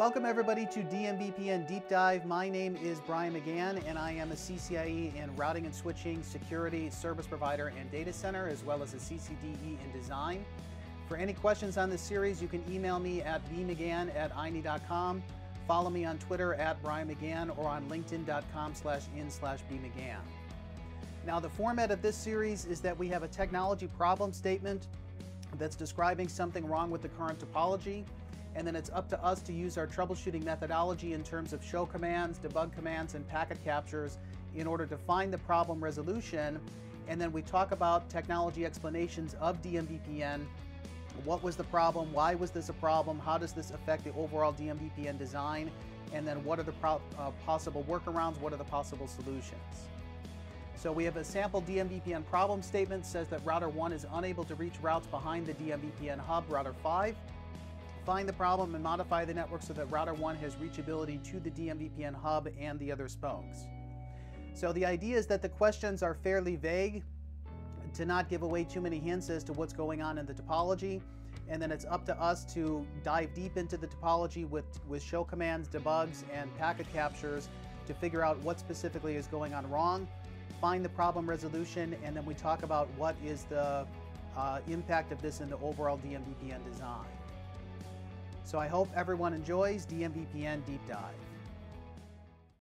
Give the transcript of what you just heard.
Welcome everybody to DMVPN Deep Dive. My name is Brian McGann and I am a CCIE in routing and switching, security, service provider, and data center, as well as a CCDE in design. For any questions on this series, you can email me at bmcgann at ine.com. Follow me on Twitter at Brian McGann or on linkedin.com slash in slash bmcgann. Now the format of this series is that we have a technology problem statement that's describing something wrong with the current topology and then it's up to us to use our troubleshooting methodology in terms of show commands, debug commands, and packet captures in order to find the problem resolution. And then we talk about technology explanations of DMVPN. What was the problem? Why was this a problem? How does this affect the overall DMVPN design? And then what are the uh, possible workarounds? What are the possible solutions? So we have a sample DMVPN problem statement says that router 1 is unable to reach routes behind the DMVPN hub, router 5 find the problem and modify the network so that router 1 has reachability to the DMVPN hub and the other spokes. So the idea is that the questions are fairly vague to not give away too many hints as to what's going on in the topology. And then it's up to us to dive deep into the topology with, with show commands, debugs, and packet captures to figure out what specifically is going on wrong, find the problem resolution, and then we talk about what is the uh, impact of this in the overall DMVPN design. So I hope everyone enjoys DMVPN Deep Dive.